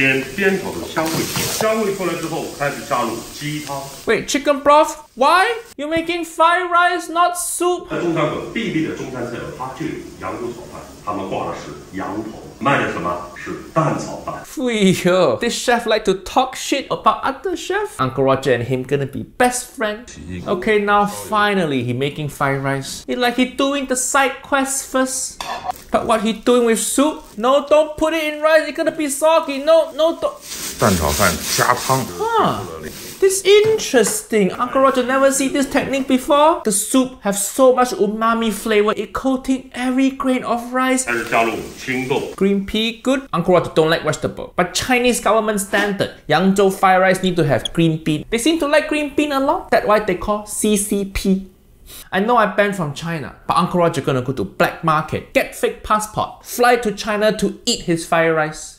先煸炒的香味出来，香味出来之后，开始加入鸡汤。 Wait, chicken broth? Why? You're making fried rice, not soup? 在中餐馆必备的中餐菜有它就有扬州炒饭，他们挂的是羊头，卖的什么是蛋炒饭。 Yo, this chef like to talk shit about other chef. Uncle Roger and him gonna be best friends. Okay, now finally he making fried rice. It like he doing the side quest first. But what he doing with soup? No, don't put it in rice. It's gonna be soggy. No, no, don't. 蛋炒饭加汤。 This interesting. Uncle Roger never see this technique before. The soup have so much umami flavor. It coating every grain of rice. 开始加入青豆， Green pea good. Uncle Roger don't like vegetable. But Chinese government standard, Yangzhou fried rice need to have green bean. They seem to like green bean a lot. That's why they call CCP. I know I banned from China, but Uncle Roger gonna go to black market, get fake passport, fly to China to eat his fried rice.